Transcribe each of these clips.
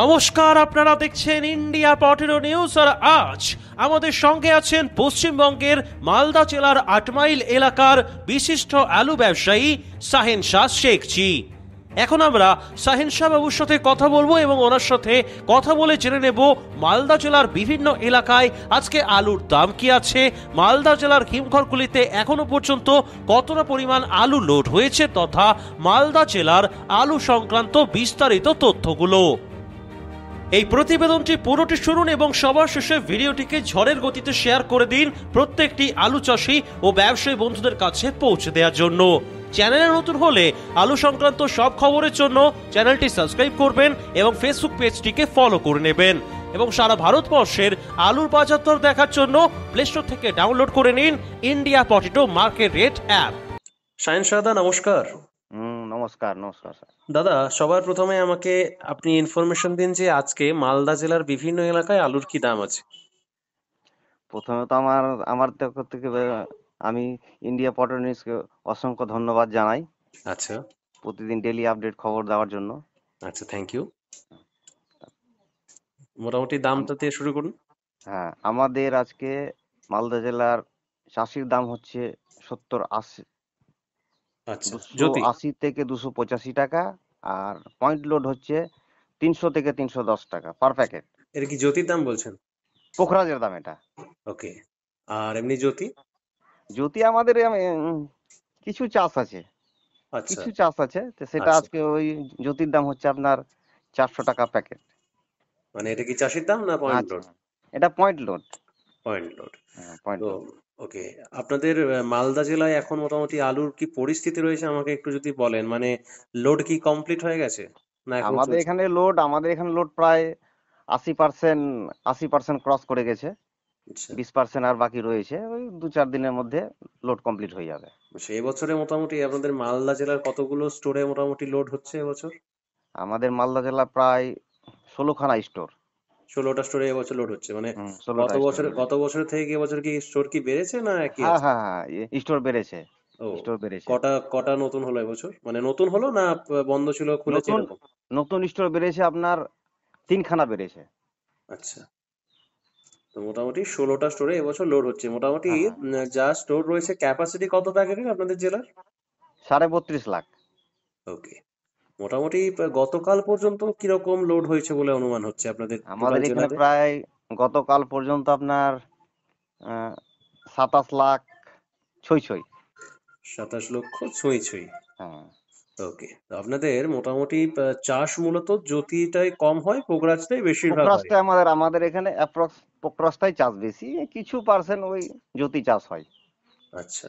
নমস্কার, আপনারা দেখছেন ইন্ডিয়া পটেটো নিউজ, আর আজ আমাদের সঙ্গে আছেন পশ্চিমবঙ্গের মালদা জেলার আটমাইল এলাকার বিশিষ্ট আলু ব্যবসায়ী সাহেন শাহ শেখজি। এখন আমরা সাহেন শাহ বাবুর সাথে কথা বলব এবং ওনার সাথে কথা বলে জেনে নেব মালদা জেলার বিভিন্ন এলাকায় আজকে আলুর দাম কি আছে, মালদা জেলার হিমঘরগুলিতে এখনও পর্যন্ত কতটা পরিমাণ আলু লোড হয়েছে, তথা মালদা জেলার আলু সংক্রান্ত বিস্তারিত তথ্যগুলো। এই প্রতিবেদনটি পুরোটি শুনুন এবং সবার শেষে ভিডিওটিকে ঝড়ের গতিতে শেয়ার করে দিন প্রত্যেকটি আলু চাষি ও ব্যবসায়ী বন্ধুদের কাছে পৌঁছে দেওয়ার জন্য। চ্যানেলে নতুন হলে আলু সংক্রান্ত সব খবরের জন্য চ্যানেলটি সাবস্ক্রাইব করবেন এবং ফেসবুক পেজটিকে ফলো করে নেবেন। এবং সারা ভারতবর্ষের আলুর বাজার দেখার জন্য প্লে স্টোর থেকে ডাউনলোড করে নিন India potato market rate app. Sayan সাদা, নমস্কার। নমস্কার নমস্কার স্যার। দাদা সবার প্রথমে আমাকে আপনি ইনফরমেশন দিন যে আজকে মালদা জেলার বিভিন্ন এলাকায় আলুর কি দাম আছে। প্রথমে তো আমার আমার থেকে আমি ইন্ডিয়া পটেটো নিউজকে অসংখ্য ধন্যবাদ জানাই। আচ্ছা। প্রতিদিন ডেলি আপডেট খবর দেওয়ার জন্য। আচ্ছা থ্যাংক ইউ মোটামুটি দামটা দিয়ে শুরু করুন। হ্যাঁ আমাদের আজকে মালদা জেলার চাষির দাম হচ্ছে সত্তর আশি আচ্ছা জ্যোতি। আশি থেকে দুশো পঁচাশি টাকা আর পয়েন্ট লোড হচ্ছে তিনশো থেকে তিনশো দশ টাকা পার প্যাকেট এটা কি জ্যোতির দাম বলছেন? পোখরাজের দাম এটা। ওকে আর এমনি জ্যোতি? জ্যোতি আমাদের কিছু চাষ আছে। আচ্ছা। কিছু চাষ আছে তো সেটা আচ্ছা। আজকে ওই জ্যোতির দাম হচ্ছে আপনার চারশো টাকা প্যাকেট মানে এটা কি চাষির দাম না পয়েন্ট আচ্ছা লোড এটা point load point load point load okay আপনাদের মালদা জেলায় এখন মোটামুটি আলুর কি পরিস্থিতি রয়েছে আমাকে একটু যদি বলেন? মানে লোড কি কমপ্লিট হয়ে গেছে? না এখনও আমাদের চলছে? এখানে লোড আমাদের এখানে লোড প্রায় আশি পার্সেন্ট আশি পার্সেন্ট ক্রস করে গেছে। আচ্ছা। বিশ পার্সেন্ট আর বাকি রয়েছে। ওই দু চার দিনের মধ্যে লোড কমপ্লিট হয়ে যাবে। সেই বছরে মোটামুটি আপনাদের মালদা জেলার কতগুলো স্টোরে মোটামুটি লোড হচ্ছে এবছর? আমাদের মালদা জেলা প্রায় ষোলোখানা স্টোর ষোলোটা স্টোরে এবছর লোড হচ্ছে। মানে গত বছর গত বছর থেকে এবছর কি স্টোর কি বেড়েছে না একই হ্যাঁ হ্যাঁ হ্যাঁ স্টোর বেড়েছে। স্টোর বেড়েছে। কটা কটা নতুন হলো এবছর? মানে নতুন হলো না বন্ধ ছিল খুলেছে নতুন এরকম? নতুন স্টোর বেড়েছে আপনার তিনখানা বেড়েছে। আচ্ছা। তো মোটামুটি ষোলোটা স্টোরে এবছর লোড হচ্ছে। মোটামুটি হ্যাঁ, যা স্টোর রয়েছে ক্যাপাসিটি কত প্যাকেটের আপনাদের জেলার? সাড়ে বত্রিশ লাখ। ওকে মোটামুটি গতকাল পর্যন্ত কীরকম লোড হয়েছে বলে অনুমান হচ্ছে আপনাদের আমাদের এখানে প্রায় গতকাল পর্যন্ত আপনার সাতাশ লাখ ছই ছই। সাতাশ লক্ষ ছুঁই ছুঁই। হ্যাঁ। ওকে আপনাদের মোটামুটি চাষ মূলত জ্যোতিটাই কম হয় পোকরাজটাই বেশিরভাগ হয়। পোকরাসটা আমাদের আমাদের এখানে অ্যাপ্রক্স পোকরাসটাই চাষ বেশি কিছু পার্সেন্ট ওই জ্যোতি চাষ হয়। আচ্ছা।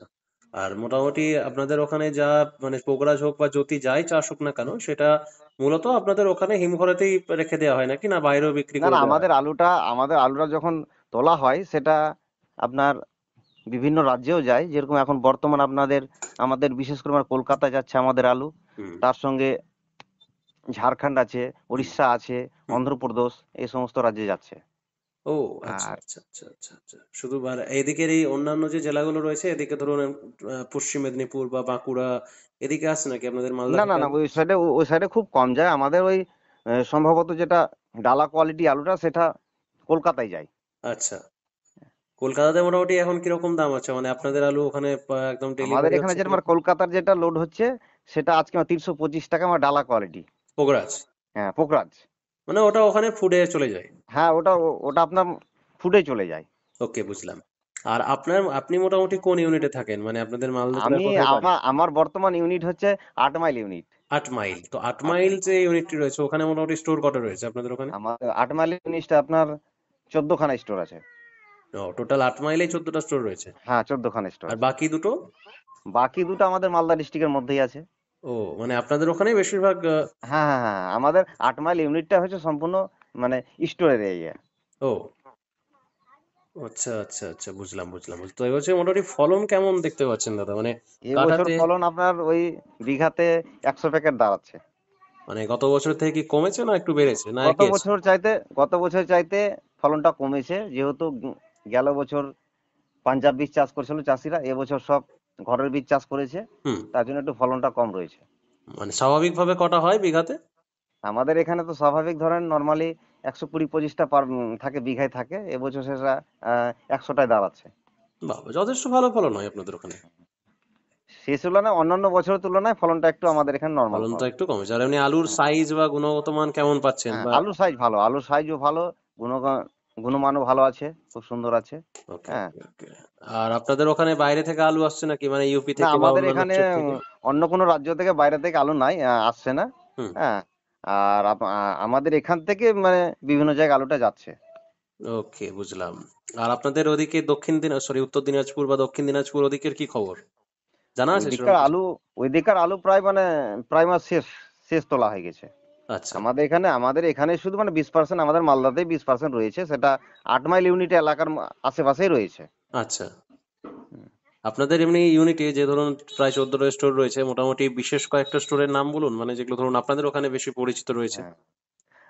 আর মোটামুটি আপনাদের ওখানে যা মানে পোকরাজ হোক বা জ্যোতি যাই চাষ হোক না কেন সেটা মূলত আপনাদের ওখানে হিমঘরেতেই রেখে দেওয়া হয় নাকি? না বাইরেও বিক্রি না আমাদের আলুটা আমাদের আলুটা যখন তোলা হয় সেটা আপনার বিভিন্ন রাজ্যেও যায়। যেরকম এখন বর্তমান আপনাদের আমাদের বিশেষ করে আমার কলকাতা যাচ্ছে আমাদের আলু। তার সঙ্গে ঝাড়খণ্ড আছে উড়িষ্যা আছে অন্ধ্রপ্রদেশ এই সমস্ত রাজ্যে যাচ্ছে। ও আচ্ছা। আর- আচ্ছা আচ্ছা আচ্ছা আচ্ছা। শুধু আর এদিকের এই অন্যান্য যে জেলাগুলো রয়েছে এদিকে ধরুন আহ, পশ্চিম মেদিনীপুর বা বাঁকুড়া এদিকে আসে নাকি আপনাদের মালদা না না না ওই সাইডে ওই সাইডে খুব কম যায়। আমাদের ওই আহ, সম্ভবত যেটা ডালা কোয়ালিটি আলুটা সেটা কলকাতায় যায়। আচ্ছা। কলকাতাতে মোটামুটি এখন কীরকম দাম আছে? মানে আপনাদের আলু ওখানে আহ, একদম আমাদের ডেলিভারি এখানে হচ্ছে যেটা আমার কলকাতার যেটা লোড হচ্ছে সেটা আজকে আমার তিনশো পঁচিশ টাকা আমার ডালা কোয়ালিটি পোকরাজ হ্যাঁ পোকরাজ মানে ওটা ওখানে ফুডে চলে যায়। হ্যাঁ ওটা ওটা আপনার ফুডে চলে যায়। ওকে বুঝলাম। আর আপনার আপনি মোটামুটি কোন ইউনিটে থাকেন? মানে আপনাদের মালদা আমি আমার আমার বর্তমান ইউনিট হচ্ছে আট মাইল ইউনিট আট মাইল তো আট মাইল যে ইউনিটটি রয়েছে ওখানে মোটামুটি স্টোর কটা রয়েছে আপনাদের ওখানে? আমার আট মাইল ইউনিটটা আপনার চোদ্দখানা স্টোর আছে। ও টোটাল আট মাইলেই চোদ্দটা স্টোর রয়েছে? হ্যাঁ চোদ্দখানা স্টোর আর বাকি দুটো? বাকি দুটো আমাদের মালদা ডিস্ট্রিক্টের মধ্যেই আছে। ও মানে আপনাদের ওখানেই বেশিরভাগ হ্যাঁ হ্যাঁ হ্যাঁ আমাদের আট মাইল ইউনিটটা হচ্ছে সম্পূর্ণ মানে স্টোরের এরিয়া ও আচ্ছা আচ্ছা আচ্ছা বুঝলাম বুঝলাম। তো এবছর মোটামুটি ফলন কেমন দেখতে পাচ্ছেন দাদা? মানে এবছর ফলন আপনার ওই বিঘাতে একশো প্যাকেট দাঁড়াচ্ছে। মানে গত বছর থেকে কি কমেছে না একটু বেড়েছে? না গত বছর চাইতে গত বছর চাইতে ফলনটা কমেছে। যেহেতু গেল বছর পাঞ্জাব বীজ চাষ করেছিল চাষিরা এবছর সব ঘরের বীজ চাষ করেছে তার জন্য একটু ফলনটা কম রয়েছে। মানে স্বাভাবিকভাবে কটা হয় বিঘাতে? আমাদের এখানে তো স্বাভাবিক ধরেন নর্মালি একশো কুড়ি পঁচিশটা পার থাকে বিঘায় থাকে এবছর সেটা একশোটায় দাঁড়াচ্ছে। বাবা যথেষ্ট ভালো ফলন হয় আপনাদের ওখানে। সেই তুলনায় অন্যান্য বছরের তুলনায় ফলনটা একটু আমাদের এখানে নর্মাল ফলনটা একটু কমেছে আর এমনি আলুর সাইজ বা গুণগত মান কেমন পাচ্ছেন আলুর সাইজ ভালো আলুর সাইজও ভালো গুণগত গুণমানও ভালো আছে খুব সুন্দর আছে। হ্যাঁ। আর আপনাদের ওখানে বাইরে থেকে আলু আসছে নাকি? মানে ইউপি থেকে আমাদের এখানে অন্য কোনো রাজ্য থেকে বাইরে থেকে আলু নাই আসছে না। হ্যাঁ আর আমাদের এখান থেকে মানে বিভিন্ন জায়গায় আলুটা যাচ্ছে। ওকে বুঝলাম। আর আপনাদের ওদিকে দক্ষিণ দিনা সরি উত্তর দিনাজপুর বা দক্ষিণ দিনাজপুর ওদিকের কি খবর? জানা আছে ওইদিকার? আলু ওইদিকার আলু প্রায় মানে প্রায় মাস শেষ শেষ তোলা হয়ে গেছে। আচ্ছা। আমাদের এখানে আমাদের এখানে শুধু মানে বিশ পার্সেন্ট আমাদের মালদাতেই বিশ পার্সেন্ট রয়েছে সেটা আট মাইল ইউনিট এলাকার আশেপাশেই রয়েছে। আচ্ছা। আপনাদের এমনি ইউনিটে যে ধরুন প্রায় চোদ্দটা স্টোর রয়েছে মোটামুটি বিশেষ কয়েকটা স্টোরের নাম বলুন? মানে যেগুলো ধরুন আপনাদের ওখানে বেশি পরিচিত রয়েছে। হ্যাঁ।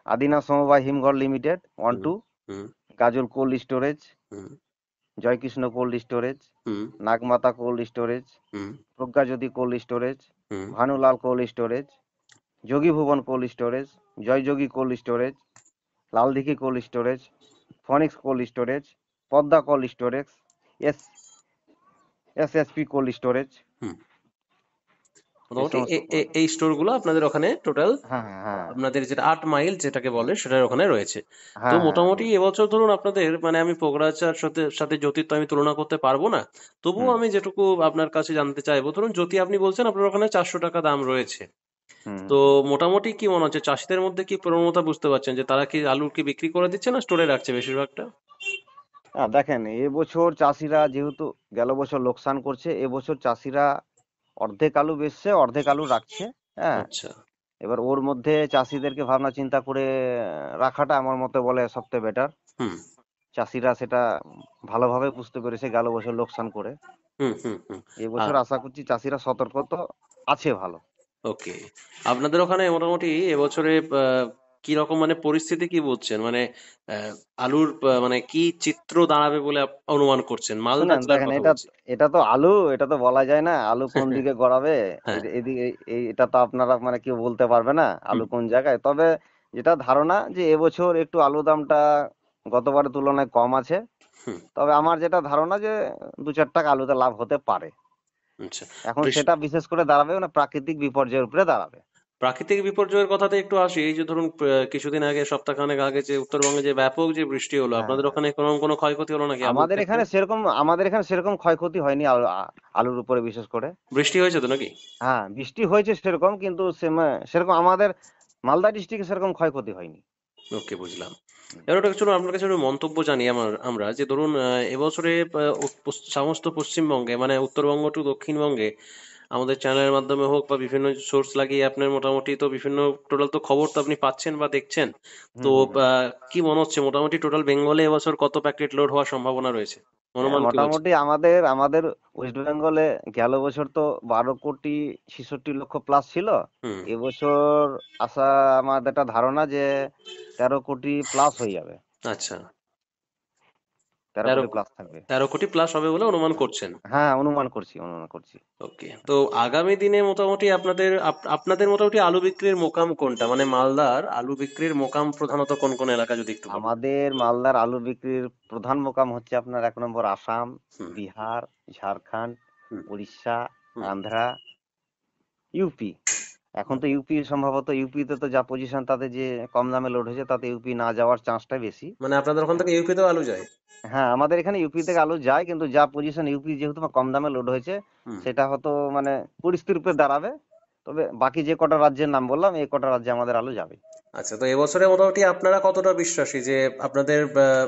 আদিনা সমবায় হিমঘর লিমিটেড ওয়ান টু হুম। গাজল কোল্ড স্টোরেজ হুম। Joykrishna cold storage Nagmata cold storage Pragyajyoti cold storage হুম। Bhanulal cold storage Jogi Bhuvan cold storage Joyjogi cold storage Laldighi cold storage Phoenix cold storage Padma cold storage S S S P cold storage. এই স্টোরগুলো আপনাদের ওখানে total হ্যাঁ হ্যাঁ হ্যাঁ। আপনাদের যেটা আট মাইল যেটাকে বলে সেটার ওখানে রয়েছে। তো মোটামুটি এবছর ধরুন আপনাদের মানে আমি পোগরাচার সাথে সাথে জ্যোতির তো আমি তুলনা করতে পারব না। তবুও আমি যেটুকু আপনার কাছে জানতে চাইব ধরুন জ্যোতি আপনি বলছেন আপনার ওখানে চারশো টাকা দাম রয়েছে। তো মোটামুটি কি মনে হচ্ছে চাষিদের মধ্যে কি প্রবণতা বুঝতে পারছেন যে তারা কি আলু কি বিক্রি করে দিচ্ছে না স্টোরে রাখছে বেশিরভাগটা? দেখেন এবছর চাষিরা যেহেতু গেল বছর লোকসান করছে এবছর চাষিরা অর্ধেক আলু বেচছে অর্ধেক আলু রাখছে হ্যাঁ। আচ্ছা। এবার ওর মধ্যে চাষিদেরকে ভাবনা চিন্তা করে রাখাটা আমার মতে বলে সবথেকে বেটার হুম। চাষিরা সেটা ভালোভাবে বুঝতে পেরেছে গেল বছর লোকসান করে। হুম হুম হুম। এবছর আশা করছি চাষিরা সতর্ক তো আছে ভালো। ওকে। আপনাদের ওখানে মোটামুটি এবছরে কি রকম মানে পরিস্থিতি কি বুঝছেন? মানে আলুর মানে কি চিত্র দাঁড়াবে বলে অনুমান করছেন? দেখেন এটা এটা তো আলু এটা তো বলা যায় না। আলু কোন দিকে গড়াবে? হ্যাঁ। এদিকে এটা তো আপনারা মানে কেউ বলতে পারবে না আলু কোন জায়গায়। তবে যেটা ধারণা যে এবছর একটু আলু দামটা গতবারের তুলনায় কম আছে। তবে আমার যেটা ধারণা যে দু চার টাকা আলুতে লাভ হতে পারে। আচ্ছা এখন সেটা বিশেষ করে দাঁড়াবে মানে প্রাকৃতিক বিপর্যয়ের উপরে দাঁড়াবে। প্রাকৃতিক বিপর্যয়ের কথাতে একটু আসি এই যে ধরুন কিছুদিন আগে সপ্তাহখানেক আগে যে উত্তরবঙ্গে যে ব্যাপক যে বৃষ্টি হলো হ্যাঁ, আপনাদের ওখানে কোনো কোনো ক্ষয়ক্ষতি হলো নাকি? আমাদের? এখানে সেরকম আমাদের এখানে সেরকম ক্ষয়ক্ষতি হয়নি আলু- আলুর উপরে বিশেষ করে। বৃষ্টি হয়েছে তো নাকি? হ্যাঁ বৃষ্টি হয়েছে সেরকম কিন্তু সেরকম আমাদের মালদা ডিস্ট্রিক্টে সেরকম ক্ষয়ক্ষতি হয়নি। ওকে বুঝলাম। এবার ওটা চলুন আপনার কাছে মন্তব্য জানি আমার, আমরা যে ধরুন এবছরে সমস্ত পশ্চিমবঙ্গে মানে উত্তরবঙ্গ টু দক্ষিণবঙ্গে আমাদের চ্যানেলের মাধ্যমে হোক বা বিভিন্ন সোর্স লাগিয়ে আপনার মোটামুটি তো বিভিন্ন টোটাল তো খবর তো আপনি পাচ্ছেন বা দেখছেন। তো কি মনে হচ্ছে? মোটামুটি টোটাল বেঙ্গলে এবছর কত প্যাকেট লোড হওয়ার সম্ভাবনা রয়েছে? বলছে মোটামুটি আমাদের আমাদের ওয়েস্ট বেঙ্গলে গেল বছর তো বারো কোটি ছেষট্টি লক্ষ প্লাস ছিল। এবছর আশা আমাদের একটা ধারণা যে তেরো কোটি প্লাস হয়ে যাবে। আচ্ছা। তেরো কোটি প্লাস থাকবে। তেরো কোটি প্লাস হবে বলে অনুমান করছেন? হ্যাঁ অনুমান করছি অনুমান করছি। ওকে তো আগামী দিনে মোটামুটি আপনাদের আপনাদের মোটামুটি আলু বিক্রির মোকাম কোনটা? মানে মালদার আলু বিক্রির মোকাম প্রধানত কোন কোন এলাকা যদি একটু আমাদের মালদার আলু বিক্রির প্রধান মোকাম হচ্ছে আপনার এক নম্বর আসাম বিহার ঝাড়খণ্ড উড়িষ্যা। আন্ধ্রা ইউপি। এখন তো ইউপি সম্ভবত ইউপিতে তো যা পজিশন তাতে যে কম দামে লোড হয়েছে তাতে ইউপি না যাওয়ার চান্সটা বেশি। মানে আপনাদের ওখান থেকে ইউপিতেও আলু যায়? হ্যাঁ আমাদের এখানে ইউপি থেকে আলু যায় কিন্তু যা পজিশন ইউপি যেহেতু কম দামে লোড হয়েছে সেটা হয়তো মানে পরিস্থিতির উপরে দাঁড়াবে। তবে বাকি যে কটা রাজ্যের নাম বললাম এই কটা রাজ্যে আমাদের আলু যাবে। আচ্ছা তো এবছরে মোটামুটি আপনারা কতটা বিশ্বাসী যে আপনাদের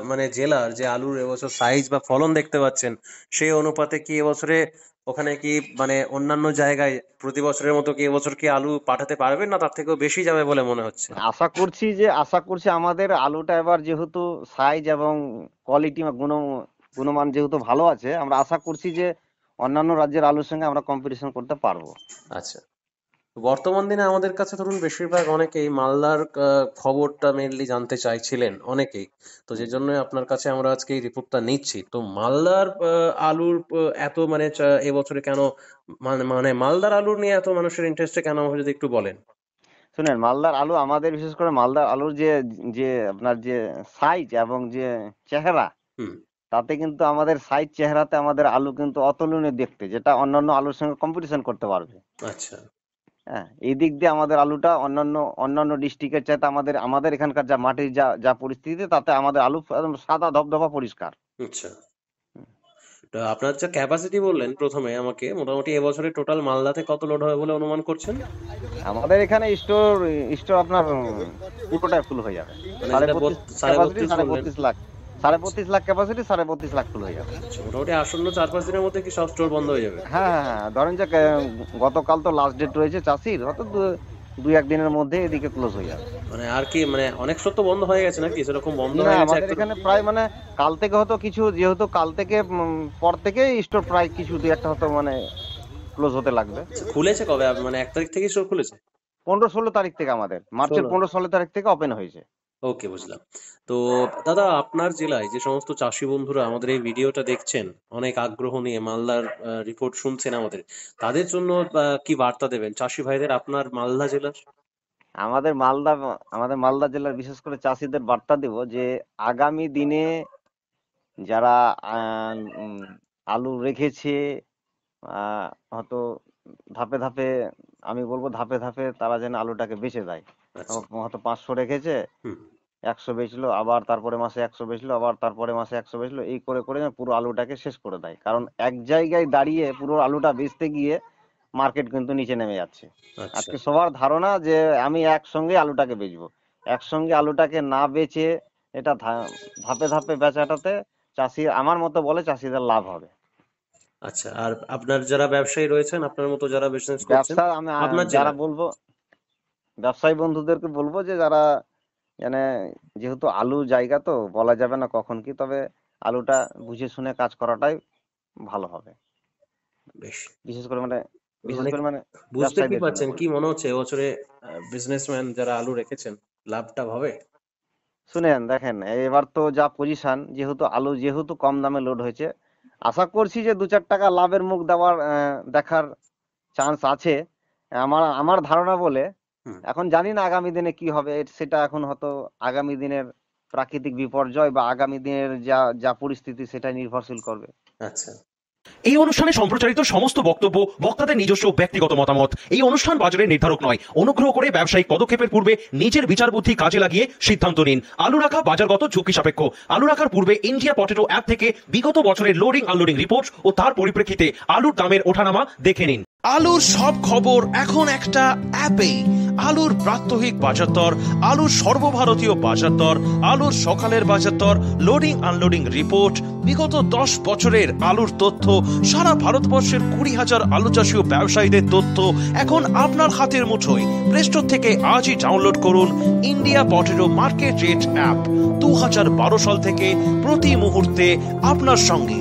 মানে জেলার যে আলুর এবছর সাইজ বা ফলন দেখতে পাচ্ছেন সেই অনুপাতে কি এবছরে ওখানে কি মানে অন্যান্য জায়গায় প্রতি বছরের মতো কি এবছর কি আলু পাঠাতে পারবেন না? তার থেকেও বেশি যাবে বলে মনে হচ্ছে। আশা করছি যে আশা করছি আমাদের আলুটা এবার যেহেতু সাইজ এবং কোয়ালিটি বা গুণ গুণমান যেহেতু ভালো আছে আমরা আশা করছি যে অন্যান্য রাজ্যের আলুর সঙ্গে আমরা কম্পিটিশন করতে পারব। আচ্ছা। বর্তমান দিনে আমাদের কাছে ধরুন বেশিরভাগ অনেকেই মালদার খবরটা মেনলি জানতে চাইছিলেন অনেকেই। তো যে জন্য আপনার কাছে আমরা আজকে এই রিপোর্টটা নিচ্ছি। তো মালদার আহ, আলুর এত মানে এবছরে কেন মানে মানে মালদার আলুর নিয়ে এত মানুষের ইন্টারেস্টে কেন আমাকে যদি একটু বলেন? শুনেন মালদার আলু আমাদের বিশেষ করে মালদার আলুর যে যে আপনার যে সাইজ এবং যে চেহারা হুম। তাতে কিন্তু আমাদের সাইজ চেহারাতে আমাদের আলু কিন্তু অতুলনীয় দেখতে যেটা অন্যান্য আলুর সঙ্গে কম্পিটিশন করতে পারবে। আচ্ছা। হ্যাঁ এই দিক দিয়ে আমাদের আলুটা অন্যান্য অন্যান্য ডিস্ট্রিক্টের চাইতে আমাদের আমাদের এখানকার যা মাটির যা যা পরিস্থিতি তাতে আমাদের আলু একদম সাদা ধবধবা পরিষ্কার। আচ্ছা। আপনার যা ক্যাপাসিটি বললেন প্রথমে আমাকে মোটামুটি এবছরে টোটাল মালদাতে কত লোড হবে বলে অনুমান করছেন? আমাদের এখানে স্টোর স্টোর আপনার পুরোটাই ফুল হয়ে যাবে। মানে সাড়ে। বত্রিশ লাখ। সাড়ে বত্রিশ লাখ ক্যাপাসিটি সাড়ে বত্রিশ লাখ ফুল হয়ে যাবে। মোটামুটি আসন্ন চার পাঁচ দিনের মধ্যে কি সব স্টোর বন্ধ হয়ে যাবে? হ্যাঁ হ্যাঁ হ্যাঁ। ধরেন যে গতকাল তো লাস্ট ডেট রয়েছে চাষির হয়তো দুই এক দিনের মধ্যে এদিকে ক্লোজ হয়ে যাবে। মানে আর কি মানে অনেক স্টোর তো বন্ধ হয়ে গেছে নাকি? সেরকম বন্ধ হয়ে গেছে আমাদের এখানে প্রায় মানে কাল থেকে হয়তো কিছু যেহেতু কাল থেকে পর থেকে স্টোর প্রায় কিছু দুই একটা হয়তো মানে ক্লোজ হতে লাগবে। আচ্ছা, খুলেছে কবে? মানে এক তারিখ থেকে স্টোর খুলেছে? পনেরো ষোলো তারিখ থেকে আমাদের। মার্চের পনেরো ষোলো তারিখ থেকে ওপেন হয়েছে। ওকে বুঝলাম। তো দাদা, আপনার জেলায় যে সমস্ত চাষি বন্ধুরা আমাদের এই ভিডিওটা দেখছেন, অনেক আগ্রহ নিয়ে মালদার রিপোর্ট শুনছেন আমাদের, তাদের জন্য কি বার্তা দেবেন? চাষি ভাইদের আপনার মালদা জেলার? আমাদের মালদা আমাদের মালদা জেলার বিশেষ করে চাষিদের বার্তা দেব যে, আগামী দিনে যারা আলু রেখেছে হয়তো ধাপে ধাপে, আমি বলব ধাপে ধাপে তারা যেন আলুটাকে বেঁচে দেয়। হয়তো পাঁচশো রেখেছে। একশো বেচলো আবার তারপরে মাসে একশো বেচলো আবার তারপরে মাসে একশো বেচলো এই করে করে পুরো আলুটাকে শেষ করে দেয়। কারণ এক জায়গায় দাঁড়িয়ে পুরো আলুটা বেচতে গিয়ে মার্কেট কিন্তু নিচে নেমে যাচ্ছে। আচ্ছা। আজকে সবার ধারণা যে আমি একসঙ্গে আলুটাকে বেচবো। একসঙ্গে আলুটাকে না বেচে এটা ধাপে ধাপে বেচাটাতে চাষি আমার মতো বলে চাষিদের লাভ হবে। আচ্ছা আর আপনার যারা ব্যবসায়ী রয়েছেন আপনার মতো যারা বিজনেস করছেন আপনার যারা বলব ব্যবসায়ী বন্ধুদেরকে বলব যে যারা মানে যেহেতু আলু জায়গা তো বলা যাবে না কখন কি তবে আলুটা বুঝে শুনে কাজ করাটাই ভালো হবে। বিশেষ করে মানে বিশেষ করে মানে বুঝতে কি পারছেন? কি মনে হচ্ছে এবছরে বিজনেসম্যান যারা আলু রেখেছেন লাভটা হবে? শুনেন দেখেন এবার তো যা পজিশন যেহেতু আলু যেহেতু কম দামে লোড হয়েছে আশা করছি যে দু চার টাকা লাভের মুখ দেওয়ার দেখার চান্স আছে। আমার আমার ধারণা বলে। এখন জানি না আগামী দিনে কি হবে সেটা এখন হয়তো আগামী দিনের প্রাকৃতিক বিপর্যয় বা আগামী দিনের যা যা পরিস্থিতি সেটা নির্ভরশীল করবে। আচ্ছা। এই অনুষ্ঠানে সম্প্রচারিত সমস্ত বক্তব্য বক্তাদের নিজস্ব ব্যক্তিগত মতামত। এই অনুষ্ঠান বাজারে নির্ধারক নয় অনুগ্রহ করে ব্যবসায়িক পদক্ষেপের পূর্বে নিজের বিচার বুদ্ধি কাজে লাগিয়ে সিদ্ধান্ত নিন। আলু রাখা বাজারগত ঝুঁকি সাপেক্ষ। আলু রাখার পূর্বে ইন্ডিয়া পটেটো অ্যাপ থেকে বিগত বছরের লোডিং আনলোডিং রিপোর্ট ও তার পরিপ্রেক্ষিতে আলুর দামের ওঠানামা দেখে নিন। আলুর সব খবর এখন একটা অ্যাপেই। আলুর প্রাত্যহিক বাজারদর, আলুর সর্বভারতীয় বাজারদর, আলুর সকালের বাজারদর লোডিং আনলোডিং রিপোর্ট বিগত দশ বছরের আলুর তথ্য, সারা ভারতবর্ষের কুড়ি হাজার আলু চাষী ব্যবসায়ীদের তথ্য এখন আপনার হাতের মুঠোয়। প্লে স্টোর থেকে আজই ডাউনলোড করুন India potato market rate app দু হাজার বারো সাল থেকে প্রতি মুহূর্তে আপনার সঙ্গে।